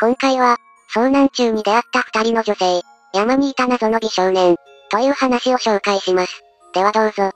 今回は、遭難中に出会った二人の女性、山にいた謎の美少年、という話を紹介します。ではどうぞ。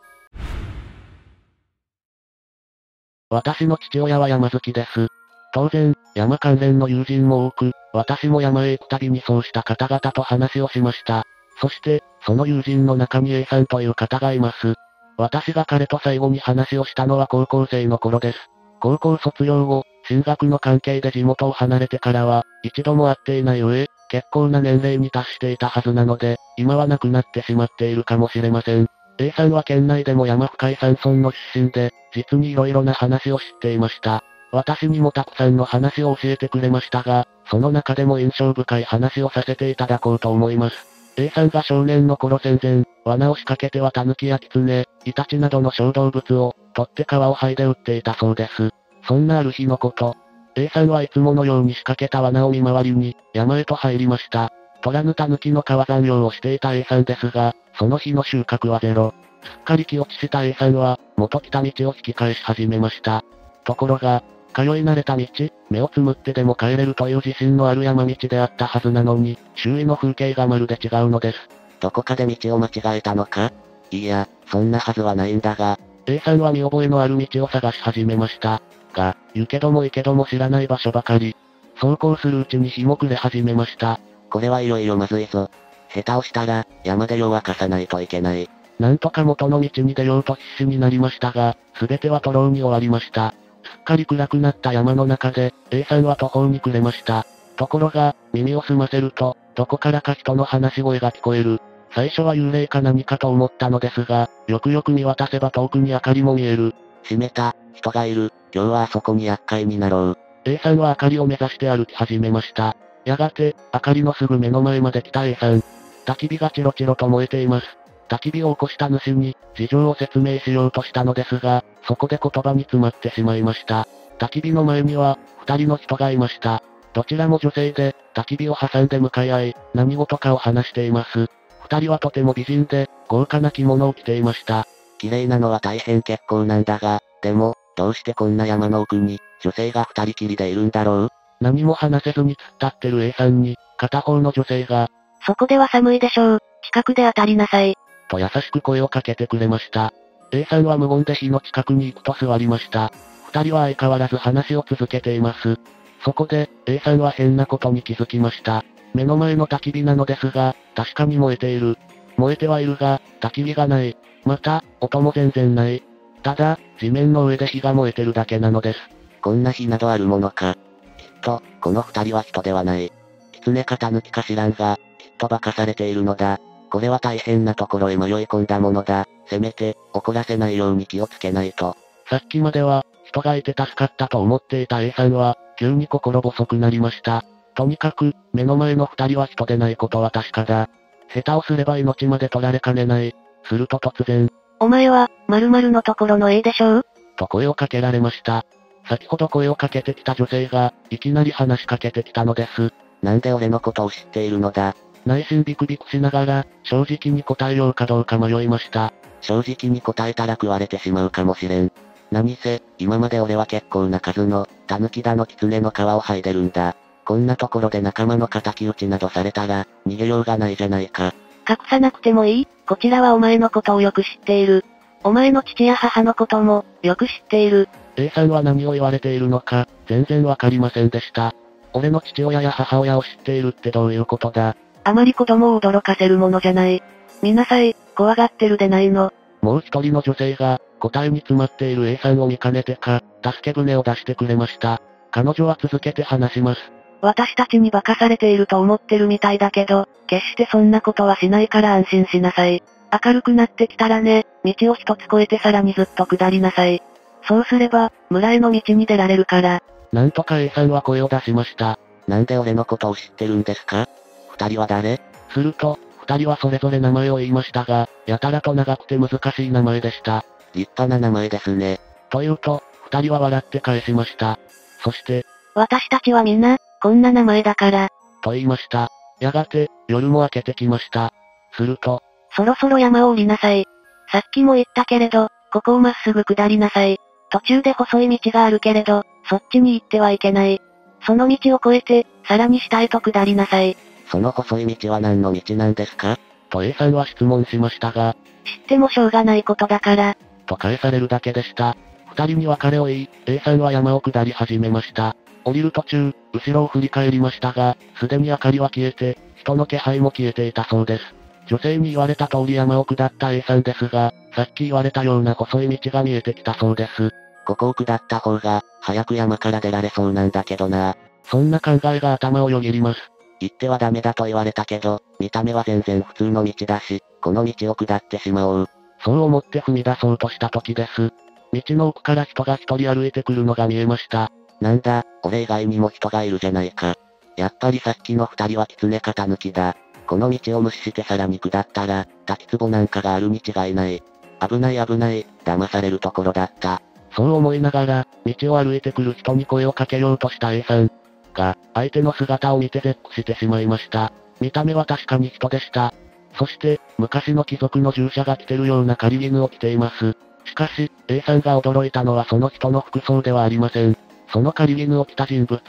私の父親は山好きです。当然、山関連の友人も多く、私も山へ行くたびにそうした方々と話をしました。そして、その友人の中に A さんという方がいます。私が彼と最後に話をしたのは高校生の頃です。高校卒業後、進学の関係で地元を離れてからは、一度も会っていない上、結構な年齢に達していたはずなので、今は亡くなってしまっているかもしれません。A さんは県内でも山深い山村の出身で、実に色々な話を知っていました。私にもたくさんの話を教えてくれましたが、その中でも印象深い話をさせていただこうと思います。A さんが少年の頃戦前、罠を仕掛けてはタヌキやキツネ、イタチなどの小動物を、取って皮を剥いで売っていたそうです。そんなある日のこと。A さんはいつものように仕掛けた罠を見回りに、山へと入りました。取らぬタヌキの皮残業をしていた A さんですが、その日の収穫はゼロ。すっかり気落ちした A さんは、元来た道を引き返し始めました。ところが、通い慣れた道、目をつむってでも帰れるという自信のある山道であったはずなのに、周囲の風景がまるで違うのです。どこかで道を間違えたのか？いや、そんなはずはないんだが。A さんは見覚えのある道を探し始めました。が、行けども行けども知らない場所ばかり。走行するうちに日も暮れ始めました。これはいよいよまずいぞ。下手をしたら、山で夜明かさないといけない。なんとか元の道に出ようと必死になりましたが、すべては徒労に終わりました。すっかり暗くなった山の中で、A さんは途方に暮れました。ところが、耳を澄ませると、どこからか人の話し声が聞こえる。最初は幽霊か何かと思ったのですが、よくよく見渡せば遠くに明かりも見える。閉めた、人がいる、今日はあそこに厄介になろう。A さんは明かりを目指して歩き始めました。やがて、明かりのすぐ目の前まで来た A さん。焚き火がチロチロと燃えています。焚き火を起こした主に、事情を説明しようとしたのですが、そこで言葉に詰まってしまいました。焚き火の前には、二人の人がいました。どちらも女性で、焚き火を挟んで向かい合い、何事かを話しています。二人はとても美人で、豪華な着物を着ていました。綺麗なのは大変結構なんだが、でも、どうしてこんな山の奥に、女性が二人きりでいるんだろう？何も話せずに突っ立ってる A さんに、片方の女性が、そこでは寒いでしょう。近くで当たりなさい。と優しく声をかけてくれました。A さんは無言で火の近くに行くと座りました。二人は相変わらず話を続けています。そこで、A さんは変なことに気づきました。目の前の焚き火なのですが、確かに燃えている。燃えてはいるが、焚き火がない。また、音も全然ない。ただ、地面の上で火が燃えてるだけなのです。こんな火などあるものか。きっと、この二人は人ではない。狐か抜きか知らんが、きっと化かされているのだ。これは大変なところへ迷い込んだものだ。せめて、怒らせないように気をつけないと。さっきまでは、人がいて助かったと思っていた A さんは、急に心細くなりました。とにかく、目の前の二人は人でないことは確かだ。下手をすれば命まで取られかねない。すると突然。お前は、〇〇のところの A でしょう？と声をかけられました。先ほど声をかけてきた女性が、いきなり話しかけてきたのです。なんで俺のことを知っているのだ？内心ビクビクしながら、正直に答えようかどうか迷いました。正直に答えたら食われてしまうかもしれん。何せ、今まで俺は結構な数の、タヌキだの狐の皮を剥いでるんだ。こんなところで仲間の敵討ちなどされたら、逃げようがないじゃないか。隠さなくてもいいこちらはお前のことをよく知っている。お前の父や母のことも、よく知っている。A さんは何を言われているのか、全然わかりませんでした。俺の父親や母親を知っているってどういうことだ？あまり子供を驚かせるものじゃない。見なさい、怖がってるでないの。もう一人の女性が、答えに詰まっている A さんを見かねてか、助け舟を出してくれました。彼女は続けて話します。私たちに化かされていると思ってるみたいだけど、決してそんなことはしないから安心しなさい。明るくなってきたらね、道を一つ越えてさらにずっと下りなさい。そうすれば、村への道に出られるから。なんとか A さんは声を出しました。なんで俺のことを知ってるんですか？二人は誰？すると、二人はそれぞれ名前を言いましたが、やたらと長くて難しい名前でした。立派な名前ですね。というと、二人は笑って返しました。そして、私たちはみんな、こんな名前だから。と言いました。やがて、夜も明けてきました。すると、そろそろ山を降りなさい。さっきも言ったけれど、ここをまっすぐ下りなさい。途中で細い道があるけれど、そっちに行ってはいけない。その道を越えて、さらに下へと下りなさい。その細い道は何の道なんですか？と A さんは質問しましたが、知ってもしょうがないことだから、と返されるだけでした。二人に別れを言い、A さんは山を下り始めました。降りる途中、後ろを振り返りましたが、すでに明かりは消えて、人の気配も消えていたそうです。女性に言われた通り山を下った A さんですが、さっき言われたような細い道が見えてきたそうです。ここを下った方が、早く山から出られそうなんだけどな。そんな考えが頭をよぎります。行ってはダメだと言われたけど、見た目は全然普通の道だし、この道を下ってしまおう。そう思って踏み出そうとした時です。道の奥から人が一人歩いてくるのが見えました。なんだ、俺以外にも人がいるじゃないか。やっぱりさっきの二人は狐型抜きだ。この道を無視してさらに下ったら、滝壺なんかがあるに違いない。危ない危ない、騙されるところだった。そう思いながら、道を歩いてくる人に声をかけようとした A さん。が、相手の姿を見て絶句してしまいました。見た目は確かに人でした。そして、昔の貴族の従者が着てるような狩り絹を着ています。しかし、A さんが驚いたのはその人の服装ではありません。その狩り絹を着た人物。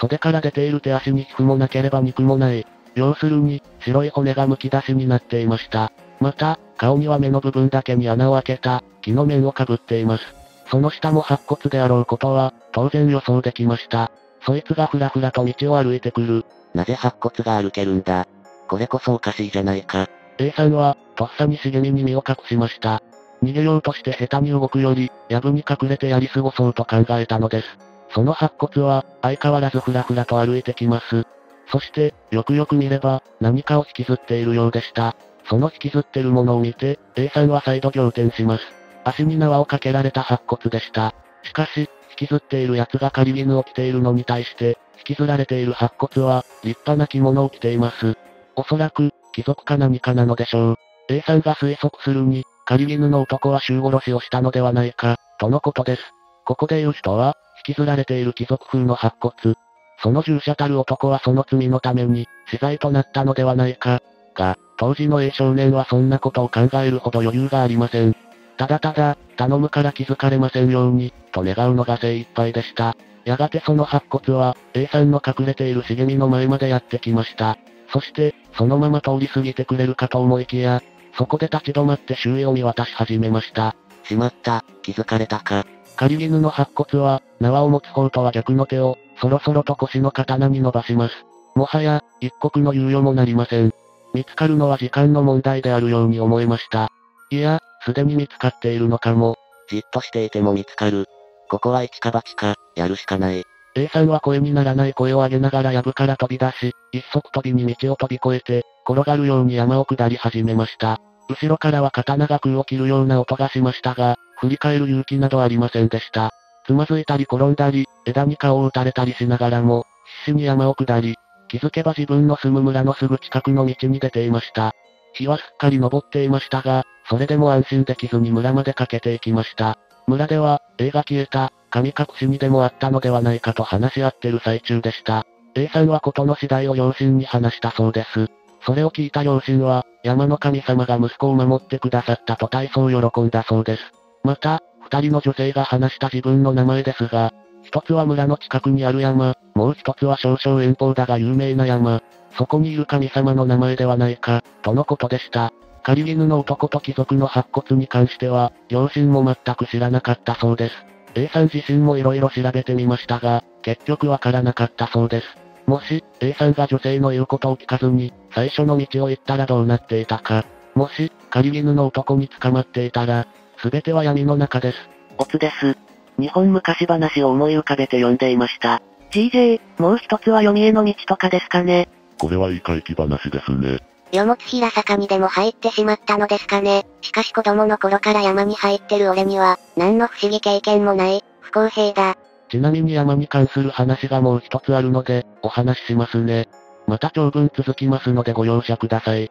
袖から出ている手足に皮膚もなければ肉もない。要するに、白い骨が剥き出しになっていました。また、顔には目の部分だけに穴を開けた、木の面をかぶっています。その下も白骨であろうことは、当然予想できました。そいつがふらふらと道を歩いてくる。なぜ白骨が歩けるんだ？これこそおかしいじゃないか。A さんは、とっさに茂みに身を隠しました。逃げようとして下手に動くより、藪に隠れてやり過ごそうと考えたのです。その白骨は、相変わらずふらふらと歩いてきます。そして、よくよく見れば、何かを引きずっているようでした。その引きずってるものを見て、A さんは再度仰天します。足に縄をかけられた白骨でした。しかし、引きずっている奴が狩り絹を着ているのに対して、引きずられている白骨は、立派な着物を着ています。おそらく、貴族か何かなのでしょう。A さんが推測するに、狩り絹の男は衆殺しをしたのではないか、とのことです。ここで言う人は、引きずられている貴族風の白骨。その従者たる男はその罪のために、死罪となったのではないか。が、当時の A 少年はそんなことを考えるほど余裕がありません。ただただ、頼むから気づかれませんように、と願うのが精一杯でした。やがてその白骨は、A さんの隠れている茂みの前までやってきました。そして、そのまま通り過ぎてくれるかと思いきや、そこで立ち止まって周囲を見渡し始めました。しまった、気づかれたか。狩り絹の白骨は、縄を持つ方とは逆の手を、そろそろと腰の刀に伸ばします。もはや、一刻の猶予もなりません。見つかるのは時間の問題であるように思えました。いや、すでに見つかっているのかも。じっとしていても見つかる。ここは一か八か、やるしかない。A さんは声にならない声を上げながら藪から飛び出し、一足飛びに道を飛び越えて、転がるように山を下り始めました。後ろからは刀が空を切るような音がしましたが、振り返る勇気などありませんでした。つまずいたり転んだり、枝に顔を打たれたりしながらも、必死に山を下り、気づけば自分の住む村のすぐ近くの道に出ていました。日はすっかり昇っていましたが、それでも安心できずに村まで駆けていきました。村では、A が消えた、神隠しにでもあったのではないかと話し合ってる最中でした。A さんは事の次第を両親に話したそうです。それを聞いた両親は、山の神様が息子を守ってくださったと大層喜んだそうです。また、二人の女性が話した自分の名前ですが、一つは村の近くにある山、もう一つは少々遠方だが有名な山、そこにいる神様の名前ではないか、とのことでした。狩り犬の男と貴族の白骨に関しては、両親も全く知らなかったそうです。A さん自身も色々調べてみましたが、結局わからなかったそうです。もし、A さんが女性の言うことを聞かずに、最初の道を行ったらどうなっていたか。もし、狩り犬の男に捕まっていたら、すべては闇の中です。オツです。日本昔話を思い浮かべて読んでいました。GJ、もう一つは読みへの道とかですかね。これは言い換えき話ですね。よもつ平坂にでも入ってしまったのですかね。しかし子供の頃から山に入ってる俺には、何の不思議経験もない、不公平だ。ちなみに山に関する話がもう一つあるので、お話ししますね。また長文続きますのでご容赦ください。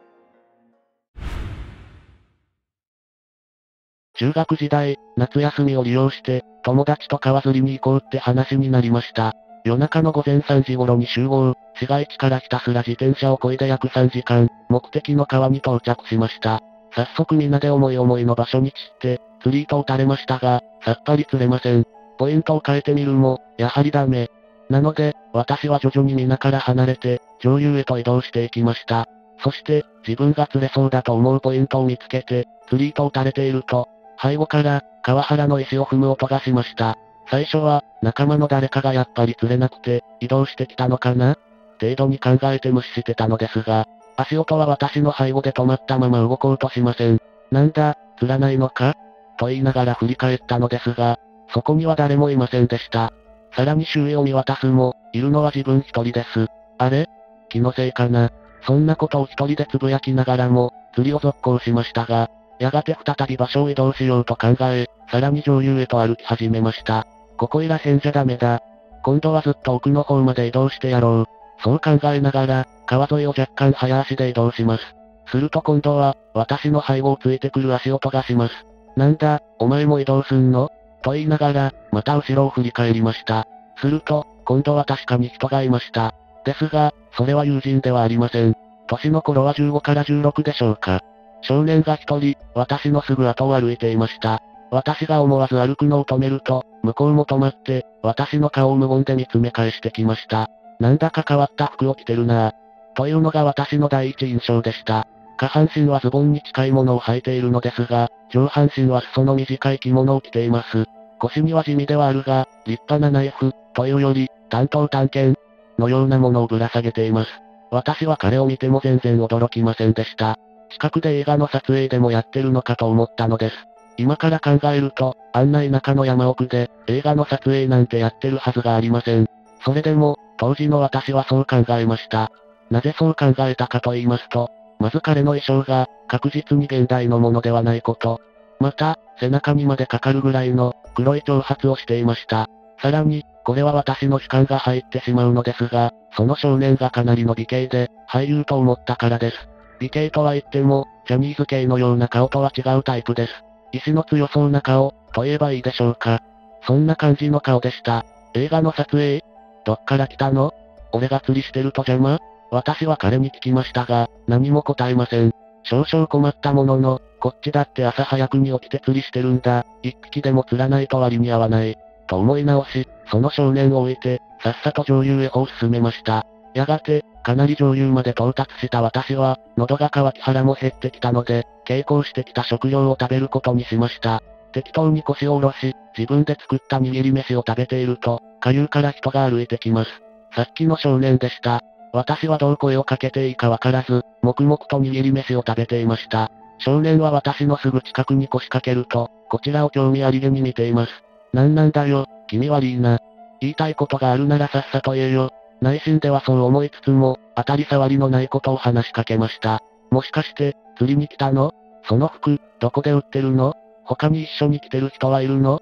中学時代、夏休みを利用して、友達と川釣りに行こうって話になりました。夜中の午前3時頃に集合、市街地からひたすら自転車を漕いで約3時間、目的の川に到着しました。早速皆で思い思いの場所に散って、釣り糸を垂れましたが、さっぱり釣れません。ポイントを変えてみるも、やはりダメ。なので、私は徐々に皆から離れて、上流へと移動していきました。そして、自分が釣れそうだと思うポイントを見つけて、釣り糸を垂れていると、背後から、川原の石を踏む音がしました。最初は、仲間の誰かがやっぱり釣れなくて、移動してきたのかな？程度に考えて無視してたのですが、足音は私の背後で止まったまま動こうとしません。なんだ、釣らないのか？と言いながら振り返ったのですが、そこには誰もいませんでした。さらに周囲を見渡すも、いるのは自分一人です。あれ？気のせいかな。そんなことを一人でつぶやきながらも、釣りを続行しましたが、やがて再び場所を移動しようと考え、さらに上流へと歩き始めました。ここいらへんじゃダメだ。今度はずっと奥の方まで移動してやろう。そう考えながら、川沿いを若干早足で移動します。すると今度は、私の背後をついてくる足音がします。なんだ、お前も移動すんの？と言いながら、また後ろを振り返りました。すると、今度は確かに人がいました。ですが、それは友人ではありません。年の頃は15から16でしょうか。少年が一人、私のすぐ後を歩いていました。私が思わず歩くのを止めると、向こうも止まって、私の顔を無言で見つめ返してきました。なんだか変わった服を着てるなぁ。というのが私の第一印象でした。下半身はズボンに近いものを履いているのですが、上半身は裾の短い着物を着ています。腰には地味ではあるが、立派なナイフ、というより、担当探検のようなものをぶら下げています。私は彼を見ても全然驚きませんでした。近くで映画の撮影でもやってるのかと思ったのです。今から考えると、あんな田舎の山奥で、映画の撮影なんてやってるはずがありません。それでも、当時の私はそう考えました。なぜそう考えたかと言いますと、まず彼の衣装が、確実に現代のものではないこと。また、背中にまでかかるぐらいの、黒い長髪をしていました。さらに、これは私の主観が入ってしまうのですが、その少年がかなりの美形で、俳優と思ったからです。美形とは言っても、ジャニーズ系のような顔とは違うタイプです。意志の強そうな顔、と言えばいいでしょうか。そんな感じの顔でした。映画の撮影どっから来たの？俺が釣りしてると邪魔？私は彼に聞きましたが、何も答えません。少々困ったものの、こっちだって朝早くに起きて釣りしてるんだ。一匹でも釣らないと割に合わない。と思い直し、その少年を置いて、さっさと上流へ歩を進めました。やがて、かなり上流まで到達した私は、喉が渇き腹も減ってきたので、傾向してきた食料を食べることにしました。適当に腰を下ろし、自分で作った握り飯を食べていると、下流から人が歩いてきます。さっきの少年でした。私はどう声をかけていいかわからず、黙々と握り飯を食べていました。少年は私のすぐ近くに腰掛けると、こちらを興味ありげに見ています。なんなんだよ、君悪いな。言いたいことがあるならさっさと言えよ。内心ではそう思いつつも、当たり障りのないことを話しかけました。もしかして、釣りに来たの？その服、どこで売ってるの？他に一緒に来てる人はいるの？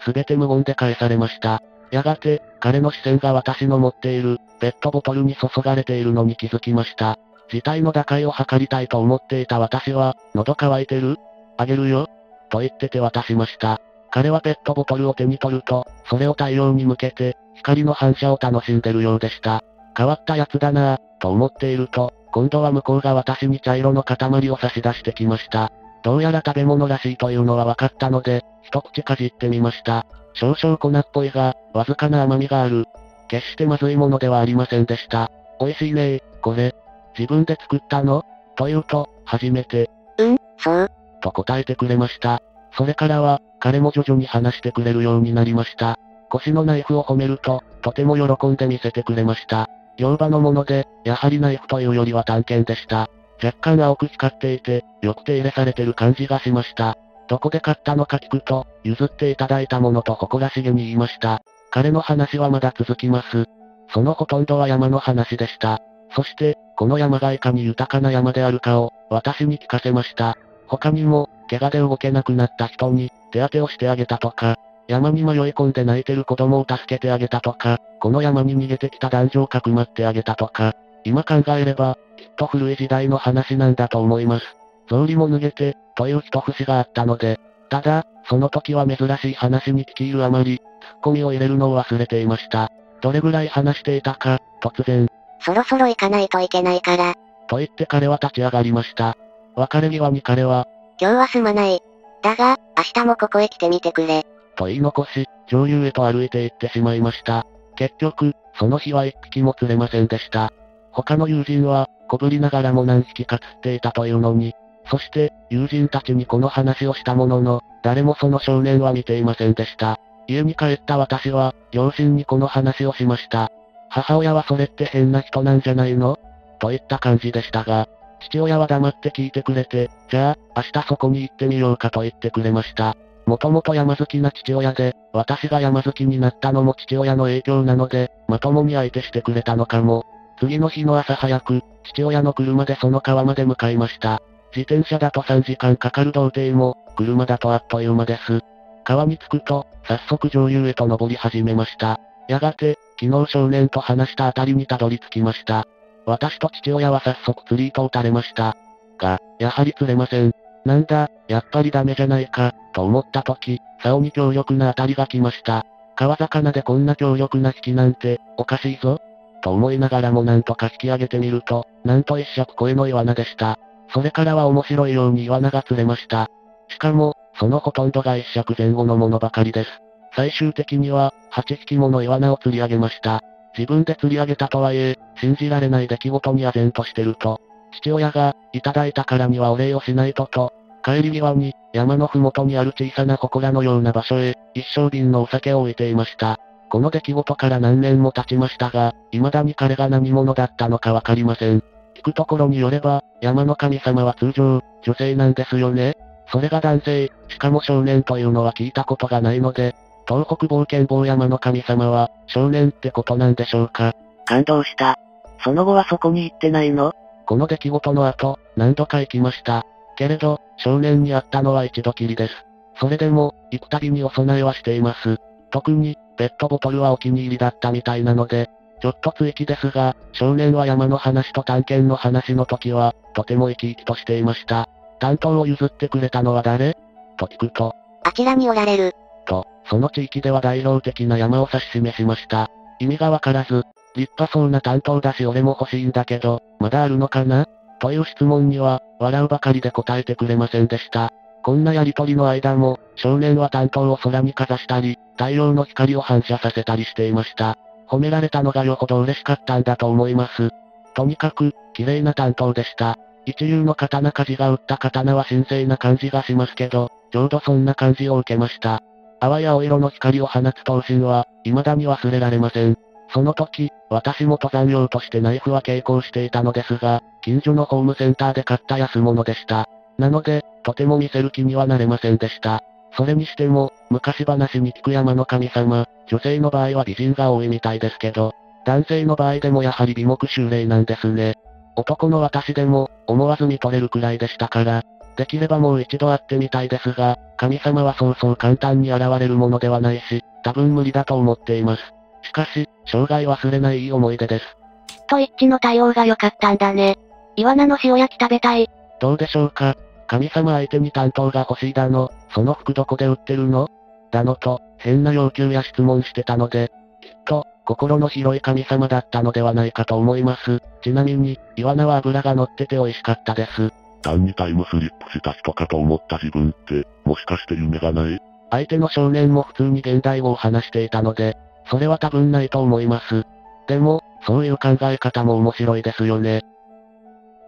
すべて無言で返されました。やがて、彼の視線が私の持っている、ペットボトルに注がれているのに気づきました。事態の打開を図りたいと思っていた私は、喉乾いてる？あげるよと言って手渡しました。彼はペットボトルを手に取ると、それを太陽に向けて、光の反射を楽しんでるようでした。変わったやつだなぁ、と思っていると、今度は向こうが私に茶色の塊を差し出してきました。どうやら食べ物らしいというのは分かったので、一口かじってみました。少々粉っぽいが、わずかな甘みがある。決してまずいものではありませんでした。美味しいねー、これ。自分で作ったの？と言うと、初めて、うん、そう。と答えてくれました。それからは、彼も徐々に話してくれるようになりました。腰のナイフを褒めると、とても喜んで見せてくれました。両場のもので、やはりナイフというよりは探検でした。若干青く光っていて、よく手入れされてる感じがしました。どこで買ったのか聞くと、譲っていただいたものと誇らしげに言いました。彼の話はまだ続きます。そのほとんどは山の話でした。そして、この山がいかに豊かな山であるかを、私に聞かせました。他にも、怪我で動けなくなった人に、手当てをしてあげたとか、山に迷い込んで泣いてる子供を助けてあげたとか、この山に逃げてきた男女をかくまってあげたとか、今考えれば、きっと古い時代の話なんだと思います。草履も脱げて、という一節があったので、ただ、その時は珍しい話に聞き入るあまり、ツッコミを入れるのを忘れていました。どれぐらい話していたか、突然、そろそろ行かないといけないから、と言って彼は立ち上がりました。別れ際に彼は、今日はすまない。だが、明日もここへ来てみてくれ。と言い残し、上流へと歩いて行ってしまいました。結局、その日は一匹も釣れませんでした。他の友人は、小ぶりながらも何匹か釣っていたというのに、そして、友人たちにこの話をしたものの、誰もその少年は見ていませんでした。家に帰った私は、両親にこの話をしました。母親はそれって変な人なんじゃないの？といった感じでしたが、父親は黙って聞いてくれて、じゃあ、明日そこに行ってみようかと言ってくれました。もともと山好きな父親で、私が山好きになったのも父親の影響なので、まともに相手してくれたのかも。次の日の朝早く、父親の車でその川まで向かいました。自転車だと3時間かかる童貞も、車だとあっという間です。川に着くと、早速上流へと登り始めました。やがて、昨日少年と話したあたりにたどり着きました。私と父親は早速釣り糸を垂れました。が、やはり釣れません。なんだ、やっぱりダメじゃないか、と思った時、竿に強力な当たりが来ました。川魚でこんな強力な引きなんて、おかしいぞ。と思いながらもなんとか引き上げてみると、なんと一尺声のイワナでした。それからは面白いようにイワナが釣れました。しかも、そのほとんどが一尺前後のものばかりです。最終的には、8匹ものイワナを釣り上げました。自分で釣り上げたとはいえ、信じられない出来事に唖然としてると、父親が、いただいたからにはお礼をしないとと、帰り際に、山のふもとにある小さな祠のような場所へ、一升瓶のお酒を置いていました。この出来事から何年も経ちましたが、未だに彼が何者だったのかわかりません。聞くところによれば、山の神様は通常、女性なんですよね。それが男性、しかも少年というのは聞いたことがないので、東北冒険坊山の神様は、少年ってことなんでしょうか。感動した。その後はそこに行ってないの？この出来事の後、何度か行きました。けれど、少年に会ったのは一度きりです。それでも、行くたびにお供えはしています。特に、ペットボトルはお気に入りだったみたいなので、ちょっと追記ですが、少年は山の話と探検の話の時は、とても生き生きとしていました。担当を譲ってくれたのは誰？と聞くと、あちらにおられる。と、その地域では代表的な山を指し示しました。意味がわからず、立派そうな担当だし俺も欲しいんだけど、まだあるのかな？という質問には、笑うばかりで答えてくれませんでした。こんなやりとりの間も、少年は担当を空にかざしたり、太陽の光を反射させたりしていました。褒められたのがよほど嬉しかったんだと思います。とにかく、綺麗な担当でした。一流の刀鍛冶が打った刀は神聖な感じがしますけど、ちょうどそんな感じを受けました。淡い青色の光を放つ闘神は、未だに忘れられません。その時、私も登山用としてナイフは携行していたのですが、近所のホームセンターで買った安物でした。なので、とても見せる気にはなれませんでした。それにしても、昔話に聞く山の神様、女性の場合は美人が多いみたいですけど、男性の場合でもやはり美目修霊なんですね。男の私でも、思わず見とれるくらいでしたから、できればもう一度会ってみたいですが、神様はそうそう簡単に現れるものではないし、多分無理だと思っています。しかし、生涯忘れないいい思い出です。きっと一致の対応が良かったんだね。イワナの塩焼き食べたい。どうでしょうか神様相手に担当が欲しいだの、その服どこで売ってるの？だのと、変な要求や質問してたので、きっと、心の広い神様だったのではないかと思います。ちなみに、イワナは油が乗ってて美味しかったです。単にタイムスリップした人かと思った自分って、もしかして夢がない？相手の少年も普通に現代語を話していたので、それは多分ないと思います。でも、そういう考え方も面白いですよね。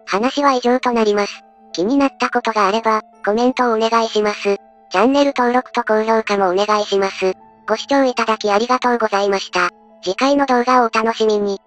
話は以上となります。気になったことがあれば、コメントをお願いします。チャンネル登録と高評価もお願いします。ご視聴いただきありがとうございました。次回の動画をお楽しみに。